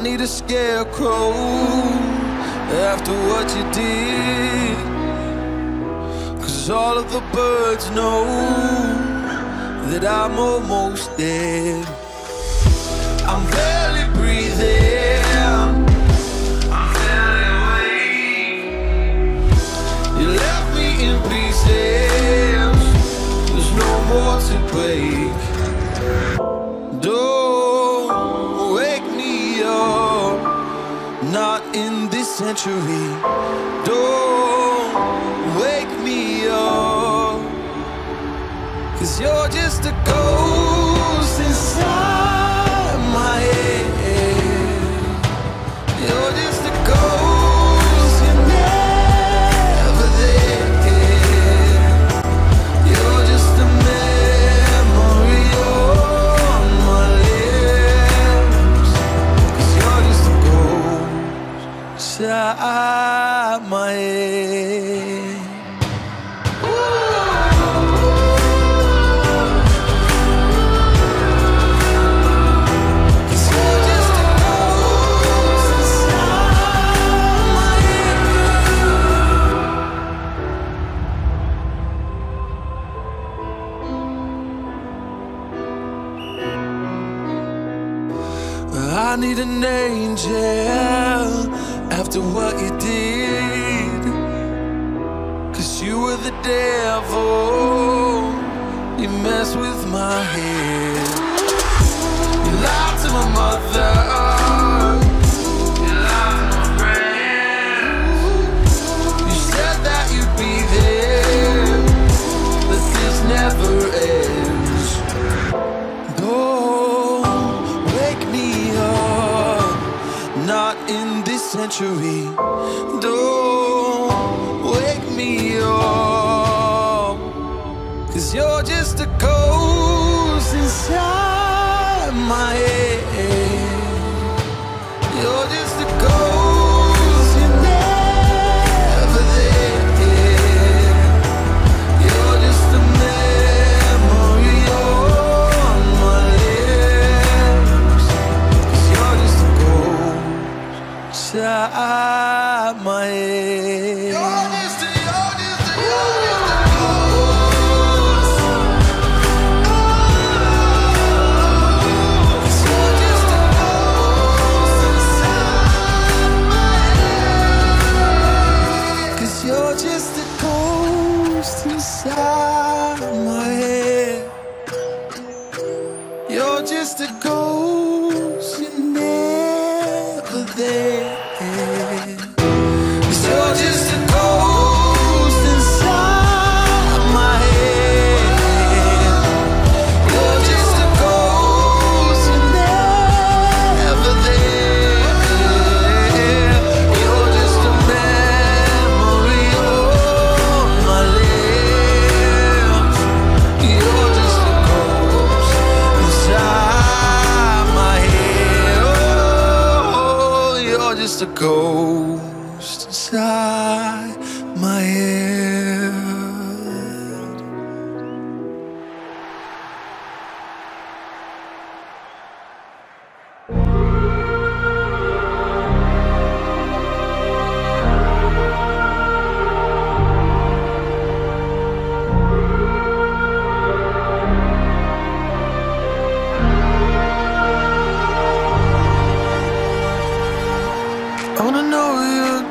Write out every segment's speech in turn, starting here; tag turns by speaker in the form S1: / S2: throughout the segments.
S1: I need a scarecrow after what you did. Cause all of the birds know that I'm almost dead. I'm barely century. Don't wake me up. Cause you're just a ghost inside head. I need an angel after what you did. Cause you were the devil. You messed with my head. Century. Don't wake me up, cause you're just a ghost inside my head. You're inside my head. Cause you're just a ghost inside my head. You're just a ghost,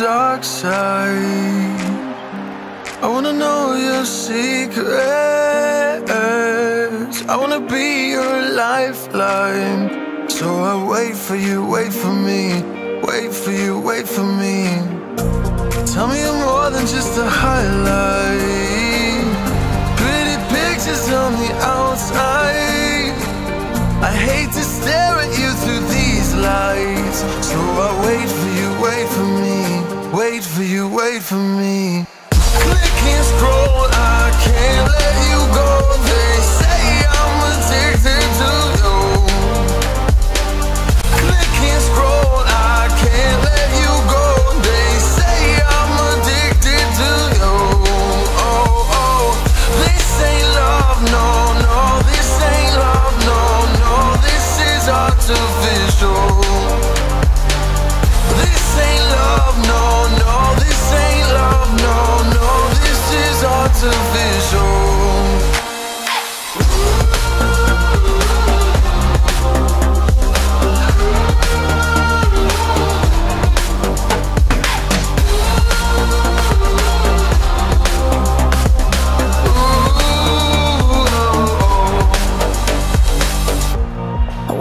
S1: dark side. I wanna know your secrets. I wanna be your lifeline. So I wait for you, wait for me. Wait for you, wait for me. Tell me you're more than just a highlight. Pretty pictures on the outside. I hate to stare at you through these lights. So I wait Wait for you, wait for me.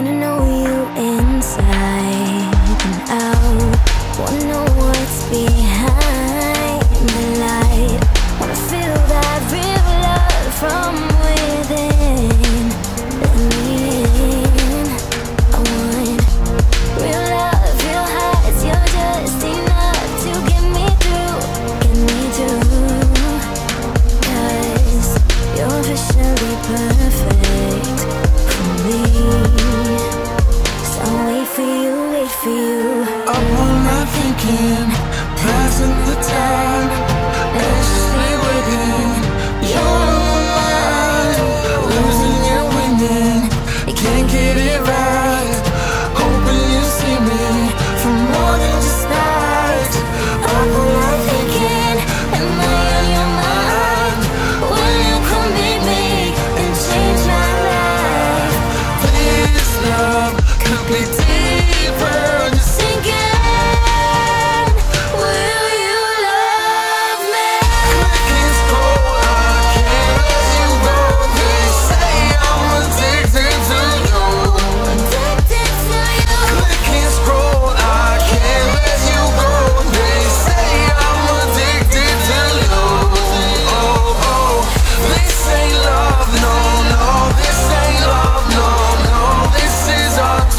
S2: wanna know you.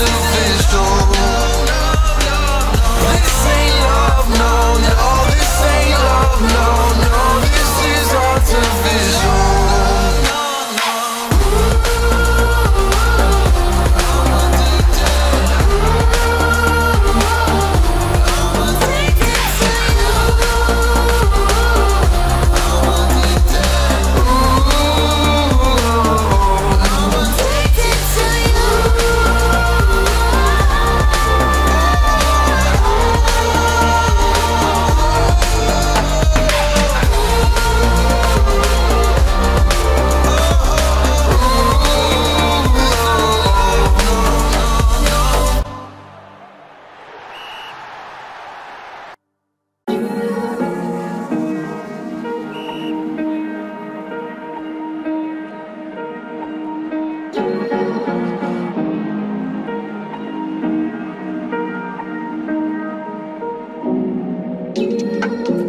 S1: the